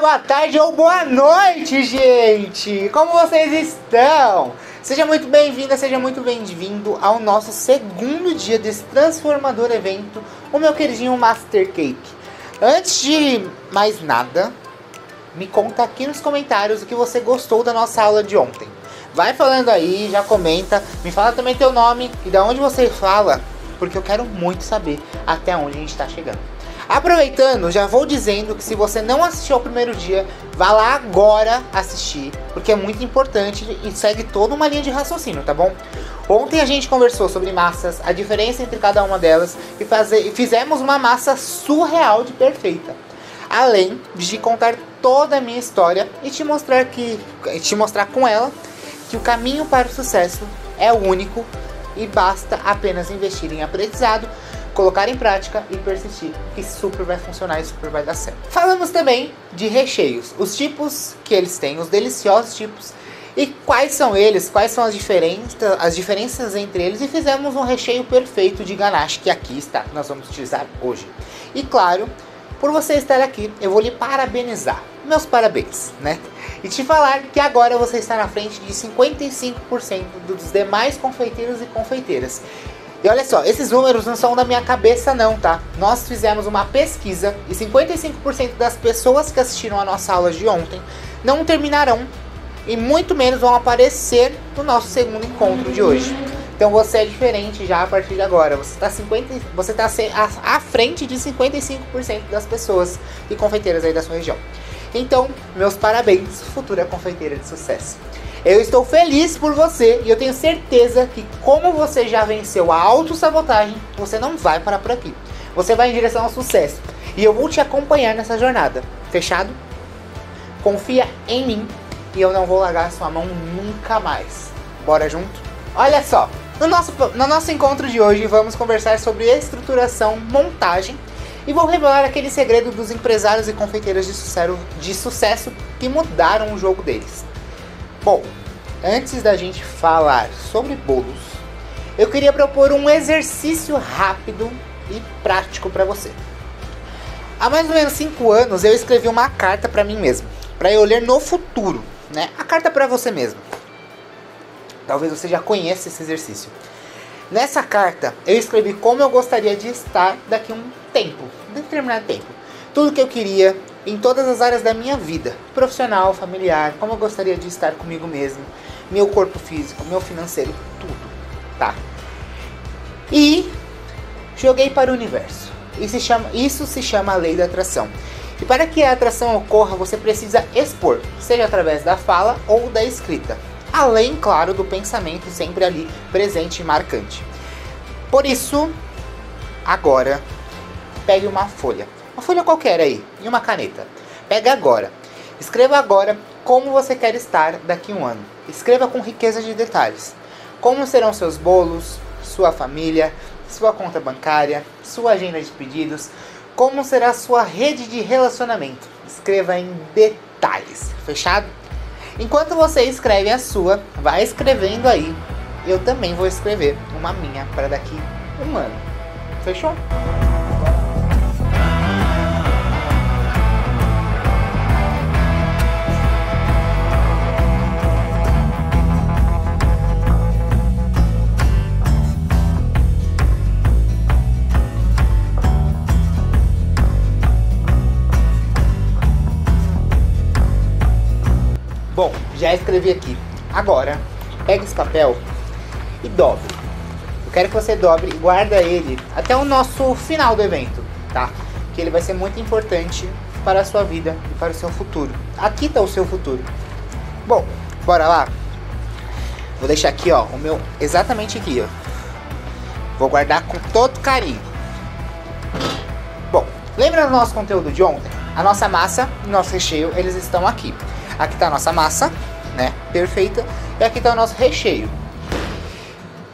Boa tarde ou boa noite, gente! Como vocês estão? Seja muito bem-vinda, seja muito bem-vindo ao nosso segundo dia desse transformador evento, o meu queridinho Master Cake. Antes de mais nada, me conta aqui nos comentários o que você gostou da nossa aula de ontem. Vai falando aí, já comenta, me fala também teu nome e da onde você fala, porque eu quero muito saber até onde a gente está chegando. Aproveitando, já vou dizendo que se você não assistiu ao primeiro dia, vá lá agora assistir, porque é muito importante e segue toda uma linha de raciocínio, tá bom? Ontem a gente conversou sobre massas, a diferença entre cada uma delas e, fazer, e fizemos uma massa surreal de perfeita. Além de contar toda a minha história e te mostrar que te mostrar com ela que o caminho para o sucesso é único e basta apenas investir em aprendizado colocar em prática e persistir, que super vai funcionar e super vai dar certo. Falamos também de recheios, os tipos que eles têm, os deliciosos tipos e quais são eles, quais são as diferenças, as diferenças entre eles e fizemos um recheio perfeito de ganache que aqui está, nós vamos utilizar hoje. E claro, por você estar aqui, eu vou lhe parabenizar. Meus parabéns, né? E te falar que agora você está na frente de 55% dos demais confeiteiros e confeiteiras. E olha só, esses números não são da minha cabeça não, tá? Nós fizemos uma pesquisa e 55% das pessoas que assistiram a nossa aula de ontem não terminarão e muito menos vão aparecer no nosso segundo encontro de hoje. Então você é diferente já a partir de agora. Você está 50, você tá à frente de 55% das pessoas e confeiteiras aí da sua região. Então, meus parabéns, futura confeiteira de sucesso. Eu estou feliz por você e eu tenho certeza que, como você já venceu a autossabotagem, você não vai parar por aqui. Você vai em direção ao sucesso. E eu vou te acompanhar nessa jornada. Fechado? Confia em mim e eu não vou largar sua mão nunca mais. Bora junto? Olha só, no nosso, no nosso encontro de hoje vamos conversar sobre estruturação, montagem e vou revelar aquele segredo dos empresários e confeiteiros de sucesso, de sucesso que mudaram o jogo deles. Bom, antes da gente falar sobre bolos, eu queria propor um exercício rápido e prático para você. Há mais ou menos 5 anos eu escrevi uma carta para mim mesmo, para eu ler no futuro, né? A carta para você mesmo. Talvez você já conheça esse exercício. Nessa carta eu escrevi como eu gostaria de estar daqui a um tempo, determinado tempo. Tudo que eu queria, em todas as áreas da minha vida, profissional, familiar, como eu gostaria de estar comigo mesmo, meu corpo físico, meu financeiro, tudo, tá? E joguei para o universo. Isso se chama, isso se chama a lei da atração. E para que a atração ocorra, você precisa expor, seja através da fala ou da escrita. Além, claro, do pensamento sempre ali presente e marcante. Por isso, agora, pegue uma folha uma folha qualquer aí e uma caneta. Pega agora. Escreva agora como você quer estar daqui a um ano. Escreva com riqueza de detalhes. Como serão seus bolos, sua família, sua conta bancária, sua agenda de pedidos, como será sua rede de relacionamento. Escreva em detalhes. Fechado? Enquanto você escreve a sua, vai escrevendo aí. Eu também vou escrever uma minha para daqui um ano. Fechou? Bom, já escrevi aqui. Agora, pega esse papel e dobre. Eu quero que você dobre e guarda ele até o nosso final do evento, tá? Que ele vai ser muito importante para a sua vida e para o seu futuro. Aqui está o seu futuro. Bom, bora lá? Vou deixar aqui, ó, o meu exatamente aqui, ó. Vou guardar com todo carinho. Bom, lembra do nosso conteúdo de ontem? A nossa massa e nosso recheio, eles estão aqui. Aqui está a nossa massa, né? Perfeita. E aqui está o nosso recheio.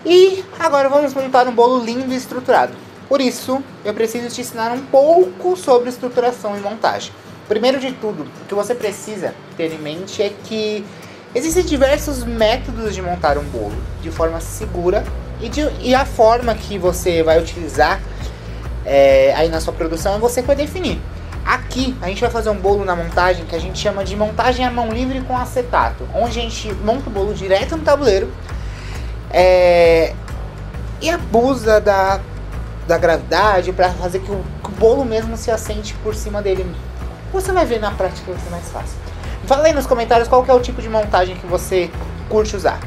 E agora vamos montar um bolo lindo e estruturado. Por isso, eu preciso te ensinar um pouco sobre estruturação e montagem. Primeiro de tudo, o que você precisa ter em mente é que existem diversos métodos de montar um bolo de forma segura e, de, e a forma que você vai utilizar é, aí na sua produção é você que vai definir. Aqui a gente vai fazer um bolo na montagem que a gente chama de montagem à mão livre com acetato, onde a gente monta o bolo direto no tabuleiro é, e abusa da, da gravidade para fazer que o, que o, bolo mesmo se assente por cima dele. Você vai ver na prática vai ser mais fácil. Fala aí nos comentários qual é o tipo de montagem que você curte usar.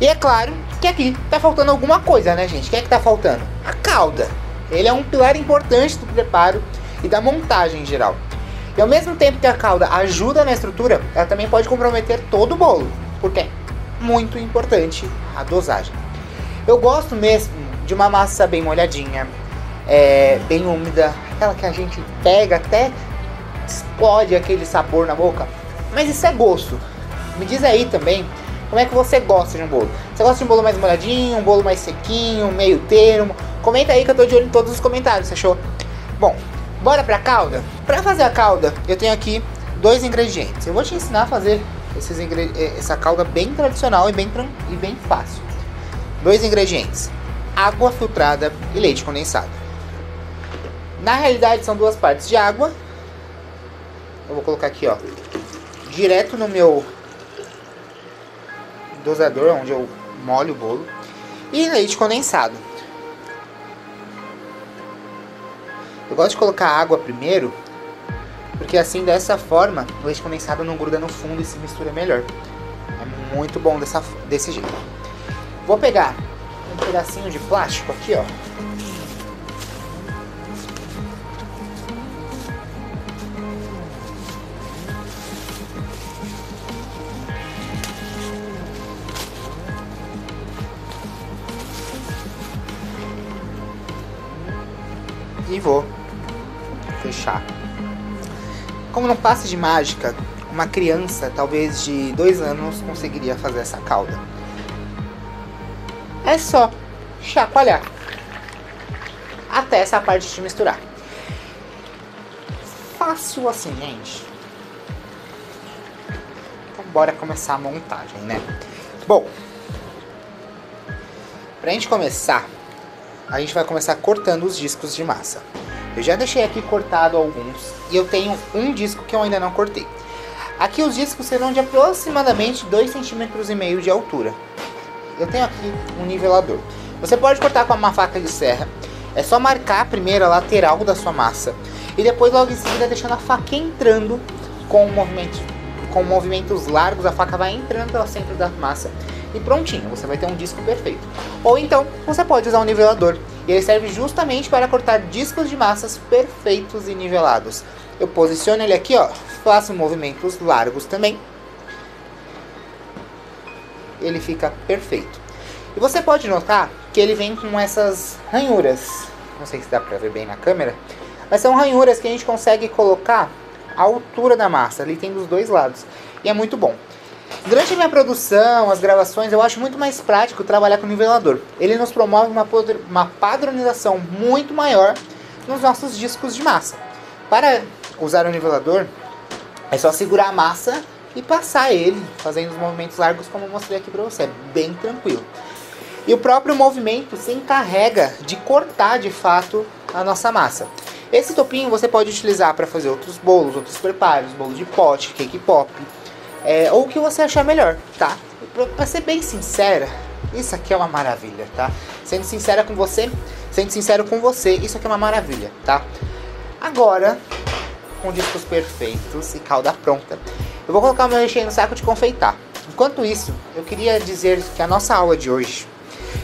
E é claro que aqui tá faltando alguma coisa, né, gente? O que é que tá faltando? A cauda. Ele é um pilar importante do preparo e da montagem em geral. E ao mesmo tempo que a cauda ajuda na estrutura, ela também pode comprometer todo o bolo, porque é muito importante a dosagem. Eu gosto mesmo de uma massa bem molhadinha, é, bem úmida, aquela que a gente pega até explode aquele sabor na boca. Mas isso é gosto. Me diz aí também como é que você gosta de um bolo. Você gosta de um bolo mais molhadinho, um bolo mais sequinho, meio termo? Comenta aí que eu tô de olho em todos os comentários, achou? Bom, bora pra calda? Pra fazer a calda, eu tenho aqui dois ingredientes. Eu vou te ensinar a fazer eh, essa calda bem tradicional e bem, e bem fácil. Dois ingredientes: água filtrada e leite condensado. Na realidade, são duas partes de água. Eu vou colocar aqui, ó, direto no meu dosador, onde eu molho o bolo. E leite condensado. Eu gosto de colocar água primeiro, porque assim dessa forma o leite condensado não gruda no fundo e se mistura melhor. É muito bom dessa, desse jeito. Vou pegar um pedacinho de plástico aqui, ó. E vou fechar. Como não passa de mágica, uma criança, talvez de dois anos, conseguiria fazer essa calda. É só chacoalhar até essa parte de misturar. Fácil assim, gente. Então bora começar a montagem, né? Bom, pra gente começar, a gente vai começar cortando os discos de massa. Eu já deixei aqui cortado alguns e eu tenho um disco que eu ainda não cortei. Aqui os discos serão de aproximadamente 2,5 cm de altura. Eu tenho aqui um nivelador. Você pode cortar com uma faca de serra. É só marcar a primeira lateral da sua massa e depois logo em seguida deixando a faca entrando com movimento, com movimentos largos, a faca vai entrando pelo centro da massa e prontinho, você vai ter um disco perfeito. Ou então, você pode usar um nivelador, e ele serve justamente para cortar discos de massas perfeitos e nivelados. Eu posiciono ele aqui, ó, faço movimentos largos também. Ele fica perfeito. E você pode notar que ele vem com essas ranhuras. Não sei se dá para ver bem na câmera, mas são ranhuras que a gente consegue colocar a altura da massa. Ali tem dos dois lados. E é muito bom. Durante a minha produção, as gravações, eu acho muito mais prático trabalhar com nivelador. Ele nos promove uma, uma padronização muito maior nos nossos discos de massa. Para usar o nivelador, é só segurar a massa e passar ele, fazendo os movimentos largos como eu mostrei aqui para você. É bem tranquilo. E o próprio movimento se encarrega de cortar de fato a nossa massa. Esse topinho você pode utilizar para fazer outros bolos, outros preparos, bolo de pote, cake pop, é, ou o que você achar melhor, tá? Pra, ser bem sincera, isso aqui é uma maravilha, tá? Sendo sincera com você, sendo sincero com você, isso aqui é uma maravilha, tá? Agora, com discos perfeitos e calda pronta, eu vou colocar o meu recheio no saco de confeitar. Enquanto isso, eu queria dizer que a nossa aula de hoje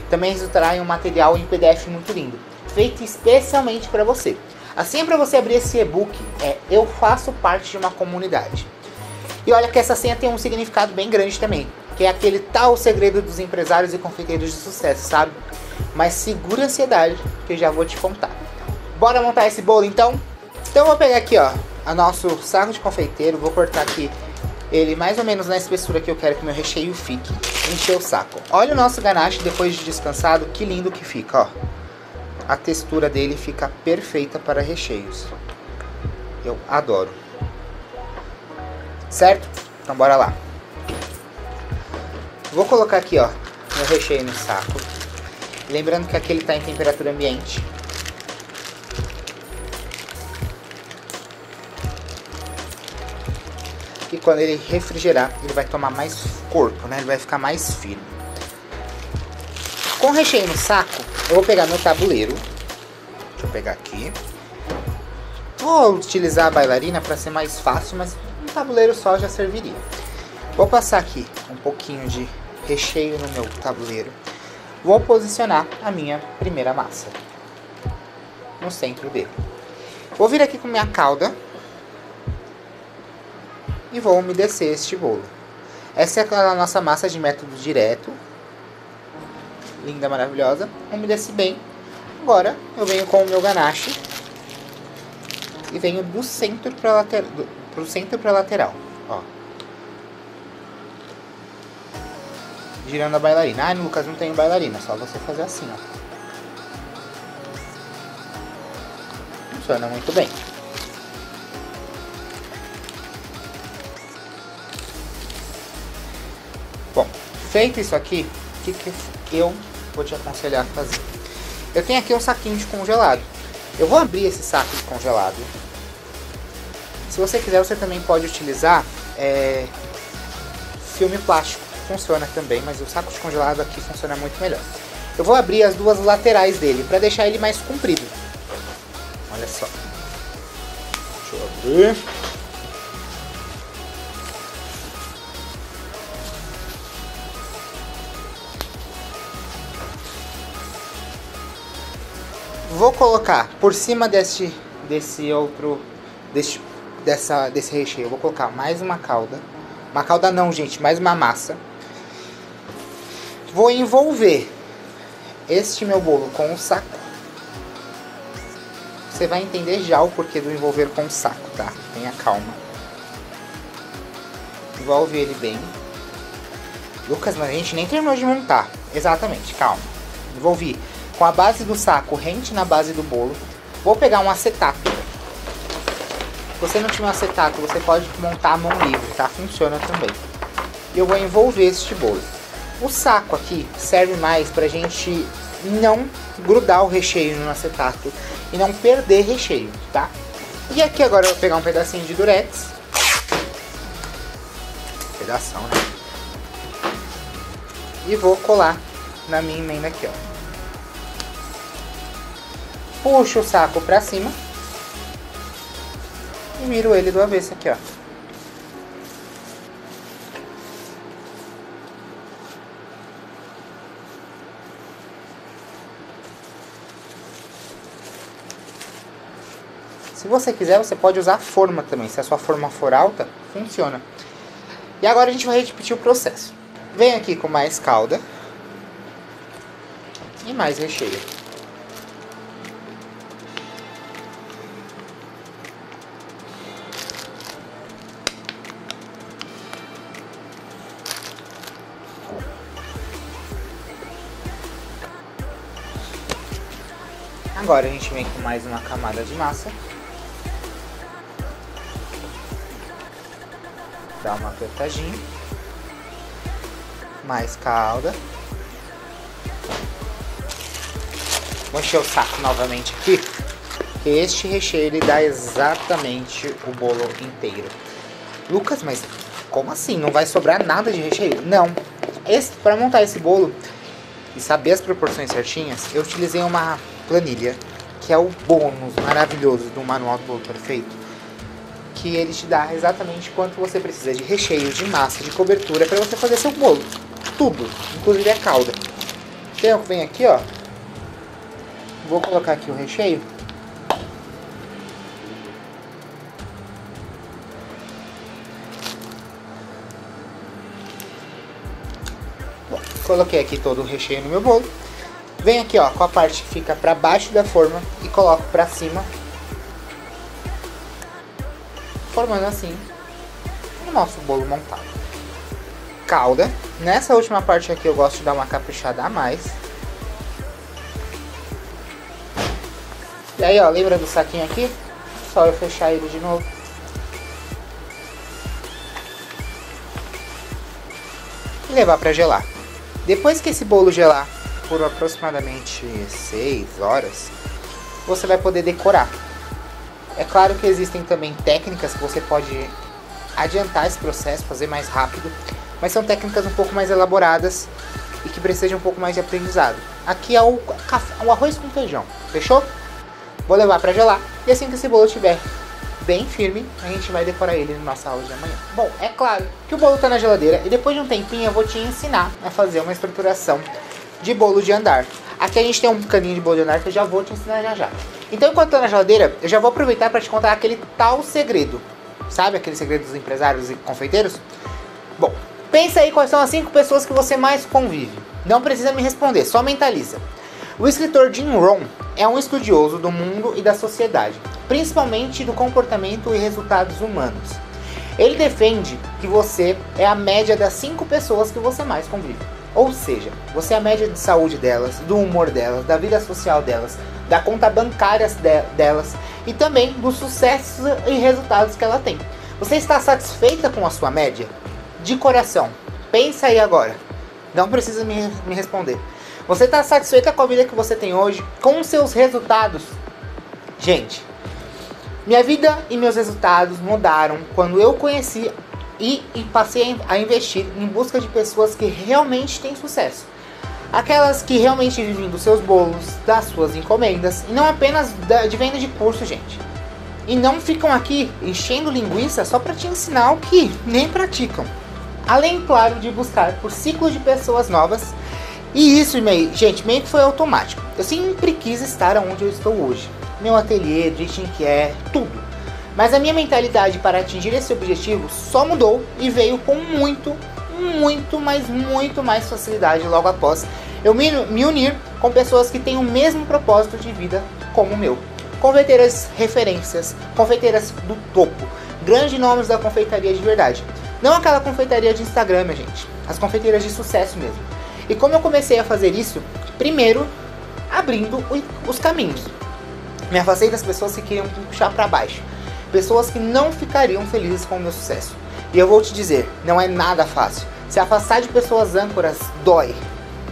também resultará em um material em PDF muito lindo, feito especialmente para você. Assim, para você abrir esse e-book, é Eu Faço Parte de uma Comunidade. E olha que essa senha tem um significado bem grande também, que é aquele tal segredo dos empresários e confeiteiros de sucesso, sabe? Mas segura a ansiedade, que eu já vou te contar. Bora montar esse bolo então? Então eu vou pegar aqui, ó, a nosso saco de confeiteiro, vou cortar aqui ele mais ou menos na espessura que eu quero que o meu recheio fique. Encher o saco. Olha o nosso ganache depois de descansado, que lindo que fica, ó. A textura dele fica perfeita para recheios. Eu adoro. Certo? Então bora lá. Vou colocar aqui, ó, meu recheio no saco. Lembrando que aqui ele está em temperatura ambiente. que quando ele refrigerar, ele vai tomar mais corpo, né? Ele vai ficar mais firme. Com o recheio no saco, eu vou pegar meu tabuleiro. Deixa eu pegar aqui. Vou utilizar a bailarina para ser mais fácil, mas tabuleiro só já serviria. Vou passar aqui um pouquinho de recheio no meu tabuleiro. Vou posicionar a minha primeira massa no centro dele. Vou vir aqui com minha cauda e vou umedecer este bolo. Essa é a nossa massa de método direto. Linda, maravilhosa. Umedeci bem. Agora eu venho com o meu ganache e venho do centro para lateral, pro centro para lateral, ó. Girando a bailarina. Ah, Lucas, não tem bailarina, só você fazer assim, ó. Funciona muito bem. Bom, feito isso aqui, o que, que eu vou te aconselhar a fazer? Eu tenho aqui um saquinho de congelado. Eu vou abrir esse saco de congelado. Se você quiser, você também pode utilizar é, filme plástico. Funciona também, mas o saco de congelado aqui funciona muito melhor. Eu vou abrir as duas laterais dele para deixar ele mais comprido. Olha só. Deixa eu abrir. Vou colocar por cima desse, desse outro, desse, dessa, desse recheio, vou colocar mais uma calda. Uma calda não, gente, mais uma massa. Vou envolver este meu bolo com o saco. Você vai entender já o porquê do envolver com o saco, tá? Tenha calma. Envolve ele bem. Lucas, mas a gente nem terminou de montar. Exatamente, calma. Envolvi com a base do saco rente na base do bolo. Vou pegar um acetato. Você não tiver um acetato, você pode montar a mão livre, tá? Funciona também. E eu vou envolver este bolo. O saco aqui serve mais pra gente não grudar o recheio no acetato e não perder recheio, tá? E aqui agora eu vou pegar um pedacinho de durex. Pedação, né? E vou colar na minha emenda aqui, ó puxo o saco pra cima e viro ele do avesso aqui, ó. Se você quiser, você pode usar forma também. Se a sua forma for alta, funciona. E agora a gente vai repetir o processo. Vem aqui com mais calda e mais recheio. Agora a gente vem com mais uma camada de massa. Dá uma apertadinha. Mais calda. Vou encher o saco novamente aqui. Este recheio ele dá exatamente o bolo inteiro. Lucas, mas como assim? Não vai sobrar nada de recheio? Não. Para montar esse bolo e saber as proporções certinhas, eu utilizei uma planilha, que é o bônus maravilhoso do Manual do Bolo Perfeito, que ele te dá exatamente quanto você precisa de recheio, de massa, de cobertura para você fazer seu bolo. Tudo, inclusive a calda. Então, vem aqui, ó. Vou colocar aqui o recheio. Coloquei aqui todo o recheio no meu bolo. Vem aqui, ó, com a parte que fica para baixo da forma e coloco para cima. Formando assim o nosso bolo montado. Calda. Nessa última parte aqui eu gosto de dar uma caprichada a mais. E aí, ó, lembra do saquinho aqui? Só eu fechar ele de novo. E levar para gelar. Depois que esse bolo gelar por aproximadamente 6 horas, você vai poder decorar. É claro que existem também técnicas que você pode adiantar esse processo, fazer mais rápido, mas são técnicas um pouco mais elaboradas e que precisam de um pouco mais de aprendizado. Aqui é o, o arroz com feijão, fechou? Vou levar para gelar e assim que esse bolo estiver bem firme, a gente vai decorar ele na nossa aula de amanhã. Bom, é claro que o bolo tá na geladeira e depois de um tempinho eu vou te ensinar a fazer uma estruturação de bolo de andar. Aqui a gente tem um caninho de bolo de andar que eu já vou te ensinar já já. Então enquanto tá na geladeira, eu já vou aproveitar para te contar aquele tal segredo. Sabe aquele segredo dos empresários e confeiteiros? Bom, pensa aí quais são as cinco pessoas que você mais convive. Não precisa me responder, só mentaliza. O escritor Jim Rohn é um estudioso do mundo e da sociedade, principalmente do comportamento e resultados humanos. Ele defende que você é a média das cinco pessoas que você mais convive. Ou seja, você é a média de saúde delas, do humor delas, da vida social delas, da conta bancária delas e também dos sucessos e resultados que ela tem. Você está satisfeita com a sua média? De coração. Pensa aí agora. Não precisa me, me responder. Você está satisfeita com a vida que você tem hoje? Com os seus resultados? Gente, minha vida e meus resultados mudaram quando eu conheci e, e passei a investir em busca de pessoas que realmente têm sucesso. Aquelas que realmente vivem dos seus bolos, das suas encomendas e não apenas de venda de curso, gente. E não ficam aqui enchendo linguiça só para te ensinar o que nem praticam. Além, claro, de buscar por ciclos de pessoas novas e isso, gente, meio que foi automático. Eu sempre quis estar onde eu estou hoje. Meu ateliê, que é, tudo. Mas a minha mentalidade para atingir esse objetivo só mudou e veio com muito, muito, mas muito mais facilidade logo após eu me, unir com pessoas que têm o mesmo propósito de vida como o meu. Confeiteiras referências, confeiteiras do topo, grandes nomes da confeitaria de verdade. Não aquela confeitaria de Instagram, minha gente. As confeiteiras de sucesso mesmo. E como eu comecei a fazer isso? Primeiro, abrindo os caminhos. Me afastei das pessoas que queriam puxar para baixo. Pessoas que não ficariam felizes com o meu sucesso. E eu vou te dizer, não é nada fácil. Se afastar de pessoas âncoras dói,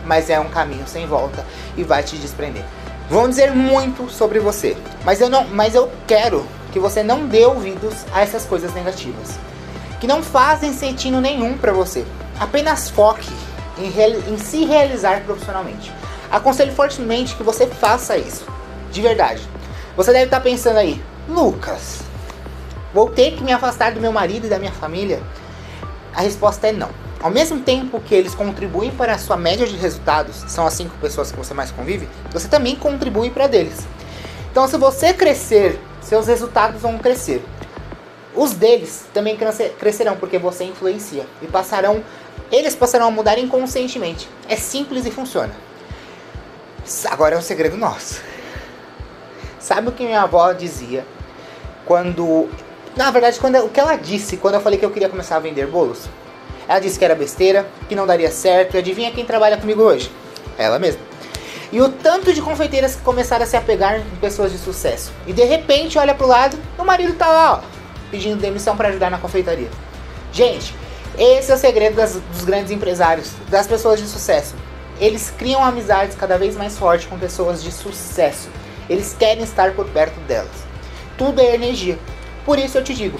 mas é um caminho sem volta e vai te desprender. Vão dizer muito sobre você, mas eu não, mas eu quero que você não dê ouvidos a essas coisas negativas, que não fazem sentido nenhum para você. Apenas foque em, em se realizar profissionalmente. Aconselho fortemente que você faça isso. De verdade. Você deve estar pensando aí, Lucas, vou ter que me afastar do meu marido e da minha família? A resposta é não. Ao mesmo tempo que eles contribuem para a sua média de resultados, são as cinco pessoas que você mais convive, você também contribui para deles. Então, se você crescer, seus resultados vão crescer. Os deles também crescerão porque você influencia e passarão eles passarão a mudar inconscientemente. É simples e funciona. Agora é um segredo nosso. Sabe o que minha avó dizia quando. Na verdade, quando, o que ela disse quando eu falei que eu queria começar a vender bolos? Ela disse que era besteira, que não daria certo. E adivinha quem trabalha comigo hoje? Ela mesma. E o tanto de confeiteiras que começaram a se apegar em pessoas de sucesso. E de repente olha pro lado o marido tá lá, ó, pedindo demissão para ajudar na confeitaria. Gente, esse é o segredo das, dos grandes empresários, das pessoas de sucesso. Eles criam amizades cada vez mais fortes com pessoas de sucesso. Eles querem estar por perto delas. Tudo é energia. Por isso eu te digo,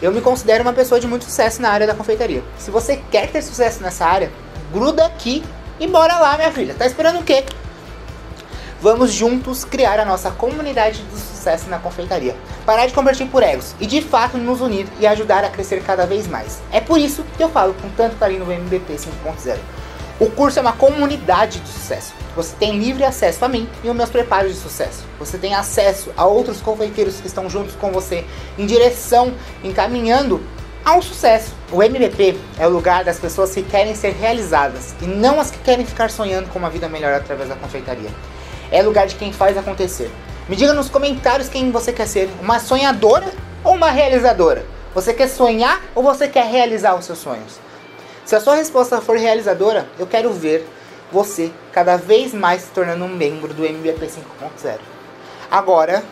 eu me considero uma pessoa de muito sucesso na área da confeitaria. Se você quer ter sucesso nessa área, gruda aqui e bora lá, minha filha. Tá esperando o quê? Vamos juntos criar a nossa comunidade do sucesso na confeitaria. Parar de convertir por egos e de fato nos unir e ajudar a crescer cada vez mais. É por isso que eu falo com tanto carinho no MVP 5.0. O curso é uma comunidade de sucesso. Você tem livre acesso a mim e os meus preparos de sucesso. Você tem acesso a outros confeiteiros que estão juntos com você em direção, encaminhando ao sucesso. O MVP é o lugar das pessoas que querem ser realizadas e não as que querem ficar sonhando com uma vida melhor através da confeitaria. É lugar de quem faz acontecer. Me diga nos comentários quem você quer ser, uma sonhadora ou uma realizadora? Você quer sonhar ou você quer realizar os seus sonhos? Se a sua resposta for realizadora, eu quero ver você cada vez mais se tornando um membro do MBP 5.0. Agora,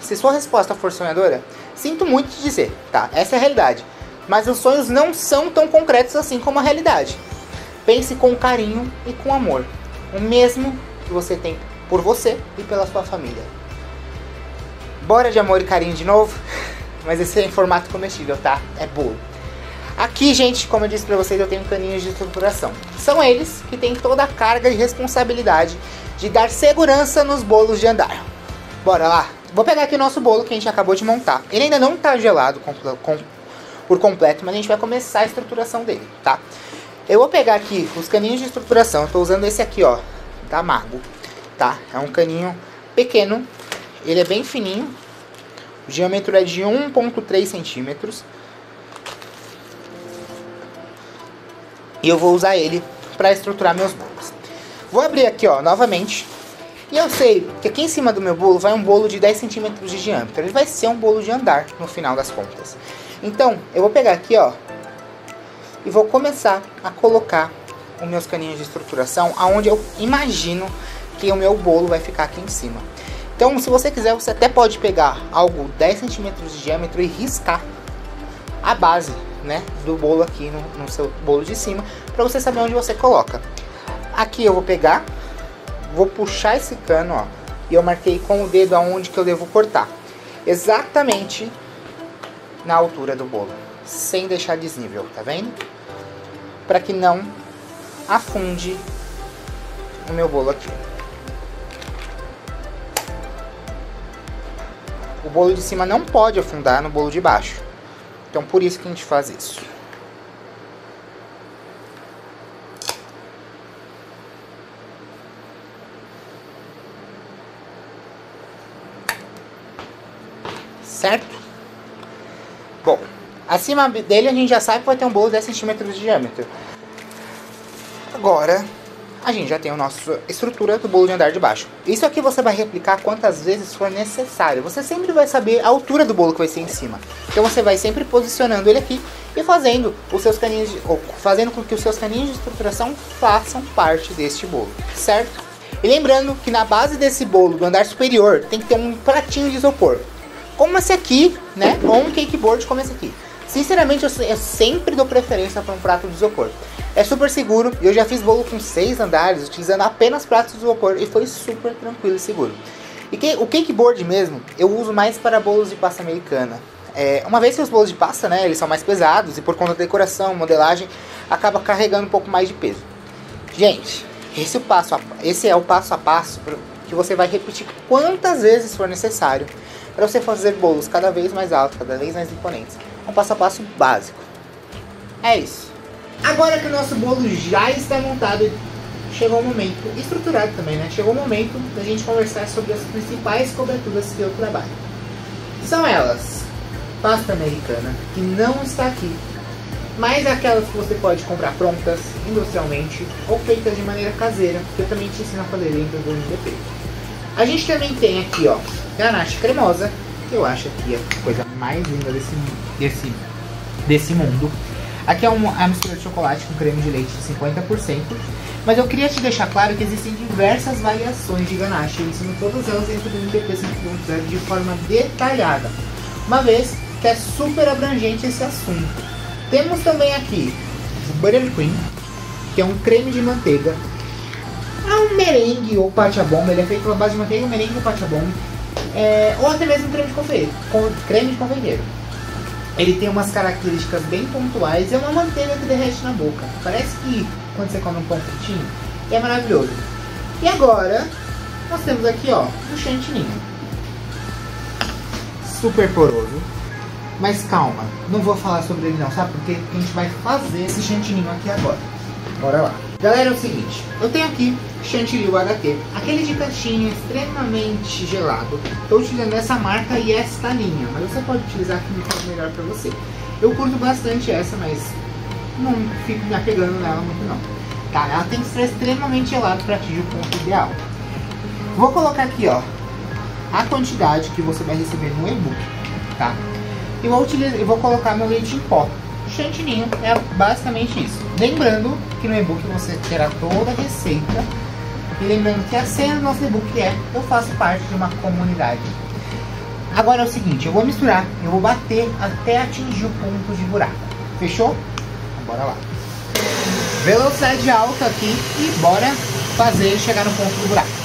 se sua resposta for sonhadora, sinto muito te dizer, tá? Essa é a realidade. Mas os sonhos não são tão concretos assim como a realidade. Pense com carinho e com amor. O mesmo que você tem por você e pela sua família. Bora de amor e carinho de novo? Mas esse é em formato comestível, tá? É bolo. Aqui, gente, como eu disse pra vocês, eu tenho caninhos de estruturação. São eles que têm toda a carga e responsabilidade de dar segurança nos bolos de andar. Bora lá? Vou pegar aqui o nosso bolo que a gente acabou de montar. Ele ainda não tá gelado com, com, por completo, mas a gente vai começar a estruturação dele, tá? Eu vou pegar aqui os caninhos de estruturação. Tô usando esse aqui, ó, da Mago, tá? É um caninho pequeno, ele é bem fininho. O diâmetro é de 1.3 centímetros. E eu vou usar ele para estruturar meus bolos. Vou abrir aqui, ó, novamente. E eu sei que aqui em cima do meu bolo vai um bolo de 10 centímetros de diâmetro. Ele vai ser um bolo de andar no final das contas. Então, eu vou pegar aqui, ó, e vou começar a colocar os meus caninhos de estruturação aonde eu imagino que o meu bolo vai ficar aqui em cima. Então, se você quiser, você até pode pegar algo 10 centímetros de diâmetro e riscar a base né, do bolo aqui no, no seu bolo de cima, para você saber onde você coloca. Aqui eu vou pegar, vou puxar esse cano, ó, e eu marquei com o dedo aonde que eu devo cortar. Exatamente na altura do bolo, sem deixar desnível, tá vendo? Para que não afunde o meu bolo aqui. O bolo de cima não pode afundar no bolo de baixo. Então por isso que a gente faz isso. Certo? Bom, acima dele a gente já sabe que vai ter um bolo de 10 centímetros de diâmetro. Agora, a gente já tem a nossa estrutura do bolo de andar de baixo. Isso aqui você vai replicar quantas vezes for necessário. Você sempre vai saber a altura do bolo que vai ser em cima. Então você vai sempre posicionando ele aqui e fazendo os seus caninhos de, fazendo com que os seus caninhos de estruturação façam parte deste bolo, certo? E lembrando que na base desse bolo do andar superior tem que ter um pratinho de isopor. Como esse aqui, né? Ou um cakeboard como esse aqui. Sinceramente, eu, eu sempre dou preferência para um prato de isopor. É super seguro e eu já fiz bolo com seis andares utilizando apenas pratos de isopor e foi super tranquilo e seguro. E que, o cakeboard mesmo eu uso mais para bolos de pasta americana. É, uma vez que os bolos de pasta, né, eles são mais pesados e por conta da decoração, modelagem, acaba carregando um pouco mais de peso. Gente, esse, é o passo a, esse é o passo a passo que você vai repetir quantas vezes for necessário para você fazer bolos cada vez mais altos, cada vez mais imponentes. É um passo a passo básico. É isso. Agora que o nosso bolo já está montado, chegou o momento, estruturado também, né? Chegou o momento da gente conversar sobre as principais coberturas que eu trabalho. São elas, pasta americana, que não está aqui, mas aquelas que você pode comprar prontas, industrialmente, ou feitas de maneira caseira, que eu também te ensino a fazer dentro do NDP. A gente também tem aqui, ó, ganache cremosa, que eu acho que é a coisa mais linda desse, desse, desse mundo. Aqui é uma, a mistura de chocolate com creme de leite de 50%. Mas eu queria te deixar claro que existem diversas variações de ganache. Eu ensino todas elas dentro do MPP 5.0 de forma detalhada. Uma vez que é super abrangente esse assunto. Temos também aqui o Buttercream, que é um creme de manteiga. É um merengue ou pachabomba, ele é feito pela base de manteiga, merengue ou pachabomba. É, ou até mesmo creme de confeiteiro. Creme de confeiteiro. Ele tem umas características bem pontuais. É uma manteiga que derrete na boca. Parece que quando você come um pão fritinho, é maravilhoso. E agora, nós temos aqui, ó, o chantininho. Super poroso. Mas calma, não vou falar sobre ele não, sabe? Porque a gente vai fazer esse chantininho aqui agora. Bora lá. Galera, é o seguinte, eu tenho aqui Chantilly HT, aquele de caixinha extremamente gelado. Estou utilizando essa marca e esta linha, mas você pode utilizar que for melhor para você. Eu curto bastante essa, mas não fico me apegando nela muito não. Tá, ela tem que ser extremamente gelado para atingir o ponto ideal. Vou colocar aqui, ó, a quantidade que você vai receber no e-book, tá? E vou, utilizar, vou colocar meu leite em pó chantininho é basicamente isso. Lembrando que no e-book você terá toda a receita. E lembrando que a senha do nosso e-book é eu faço parte de uma comunidade. Agora é o seguinte, eu vou misturar, eu vou bater até atingir o ponto de buraco. Fechou? Bora lá. Velocidade alta aqui e bora fazer chegar no ponto do buraco.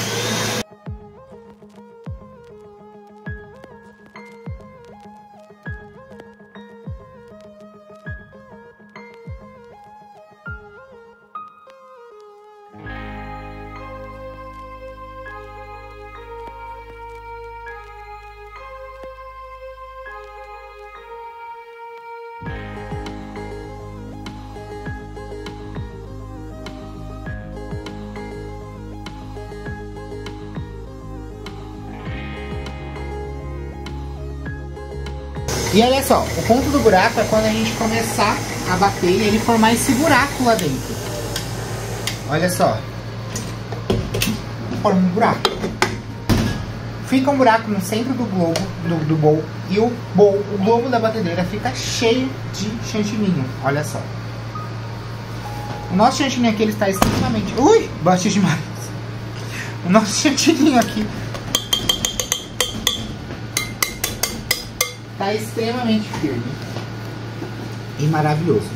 E olha só, o ponto do buraco é quando a gente começar a bater e ele formar esse buraco lá dentro. Olha só. Forma um buraco. Fica um buraco no centro do globo, do, do bowl, e o bowl, o globo da batedeira fica cheio de chantininho. Olha só. O nosso chantininho aqui ele está extremamente... Ui! Bate demais. O nosso chantininho aqui está extremamente firme e maravilhoso.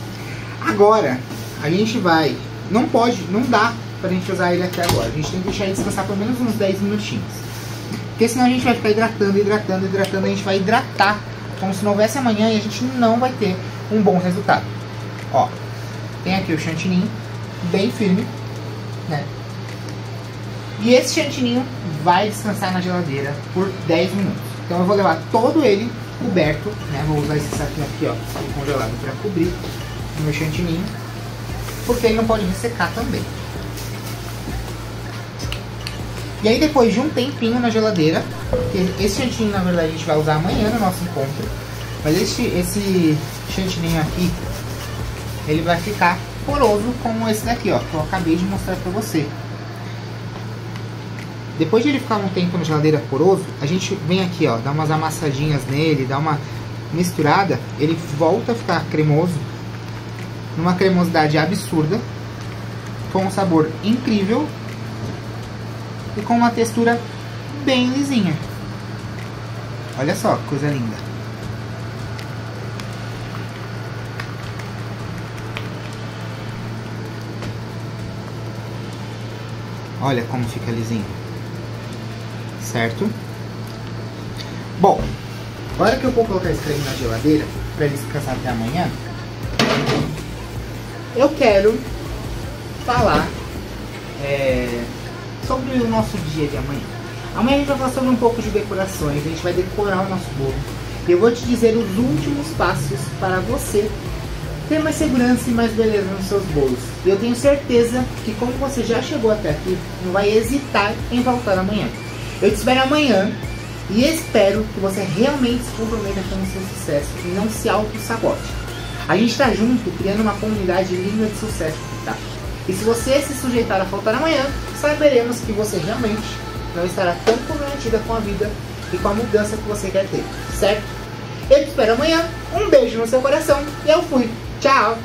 Agora, a gente vai... Não pode, não dá pra gente usar ele até agora. A gente tem que deixar ele descansar pelo menos uns 10 minutinhos. Porque senão a gente vai ficar hidratando, hidratando, hidratando. A gente vai hidratar como se não houvesse amanhã e a gente não vai ter um bom resultado. Ó, tem aqui o chantininho, bem firme, né? E esse chantininho vai descansar na geladeira por 10 minutos. Então eu vou levar todo ele coberto, né? Vou usar esse saquinho aqui, ó, congelado para cobrir o meu chantininho, porque ele não pode ressecar também. E aí depois de um tempinho na geladeira, esse chantininho na verdade a gente vai usar amanhã no nosso encontro, mas esse, esse chantininho aqui, ele vai ficar poroso como esse daqui, ó, que eu acabei de mostrar pra você. Depois de ele ficar um tempo na geladeira poroso, a gente vem aqui, ó, dá umas amassadinhas nele, dá uma misturada, ele volta a ficar cremoso, numa cremosidade absurda, com um sabor incrível e com uma textura bem lisinha. Olha só, coisa linda. Olha como fica lisinho certo? Bom, agora que eu vou colocar esse creme na geladeira, para ele descansar até amanhã, eu quero falar é, sobre o nosso dia de amanhã. Amanhã a gente vai falar sobre um pouco de decorações, a gente vai decorar o nosso bolo. Eu vou te dizer os últimos passos para você ter mais segurança e mais beleza nos seus bolos. E eu tenho certeza que como você já chegou até aqui, não vai hesitar em voltar amanhã. Eu te espero amanhã e espero que você realmente se comprometa com o seu sucesso e não se auto-sabote. A gente está junto criando uma comunidade linda de sucesso, tá? E se você se sujeitar a faltar amanhã, saberemos que você realmente não estará tão comprometida com a vida e com a mudança que você quer ter, certo? Eu te espero amanhã, um beijo no seu coração e eu fui. Tchau!